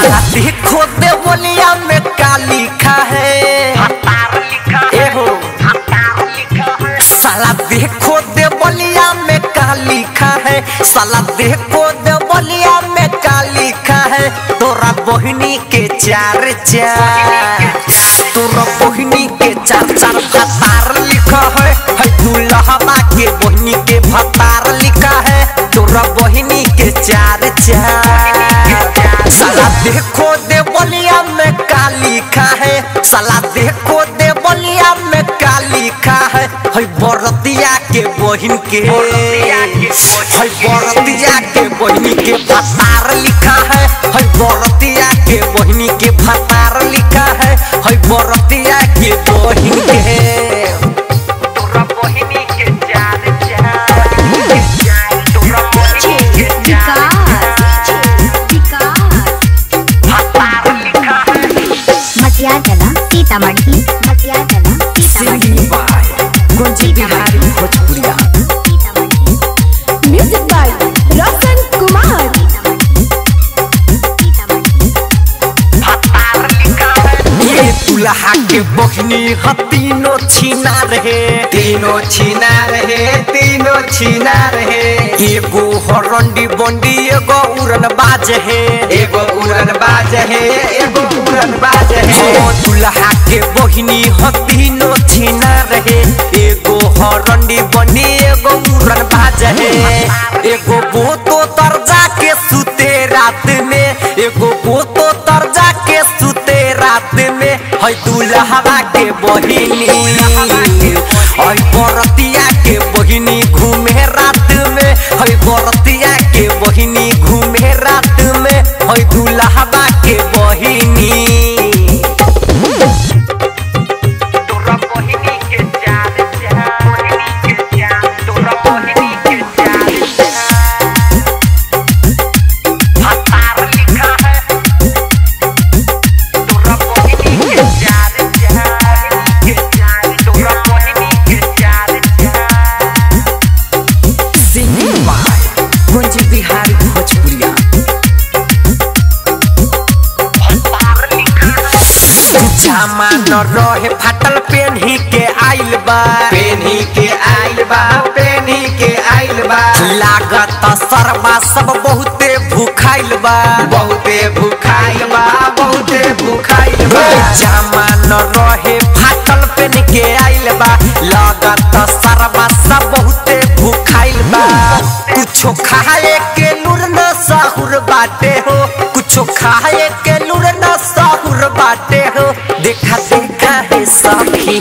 साला देखो देवलिया में का लिखा है। साला देखो देवलिया में का लिखा है। साला देखो देवलिया में का लिखा है। तोरा बहिनी के चार चार। तोरा बहिनी के चार चार। भतार देखो देवलिया में का लिखा है साला देखो देवलिया में का लिखा है। है बरतिया के बहिन के। है बरतिया के बहिनी के भतार लिखा है। है बरतिया के बहिनी के भतार लिखा है। है बरतिया के बहिन के। सीतामढ़ी मटिया चला singing Sitamarhi by Gunji Bihari Bhojpuriya music by Roshan Kumar ये दुल्हा के बहनी ह तीनों छीना रहे। तीनों छीना रहे तीनों छीना रहे। एगो हरंडी बंडी एगो उड़न बाज है। एगो उड़न बाज है एगो उड़न बाज है दुल्हा के बहनी ह तीनों छीना रहे एगो हरंडी बंडी एगो उड़न बाज है एगो बोतो तरजा के सुते रात में एगो बोतो तरजा के सुते रात में है दुल्हवा के बहिनी है बरतिया के बहिनी घूमे रात में है बरतिया के बहिनी घूमे रात में है दुल्हवा बिहारी भोजपुरिया रहे फाटल पेन्ही के आइल बा पेनी के आइल बा पेनी के आइल बा लागत सरबा सब बहुते भूखाइल बा बहुते भूखाइल बा बहुते भूखाइल बा जामा न रहे फाटल पेन के आइल बा कुछो खाए के लूर न साहुर बाटे हो। कुछो खाए के लूर न साहुर बाटे हो। देखा देखा है सखी।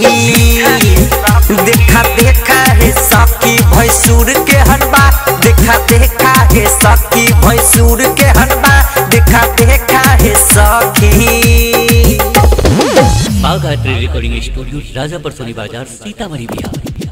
देखा देखा है सखी भैंसूर के हलवा। देखा देखा है सखी भैंसूर के हलवा। देखा देखा है सखी। बाघ रिकॉर्डिंग स्टूडियो राजापुर सोनी बाज़ार सीतामढ़ी बिहार।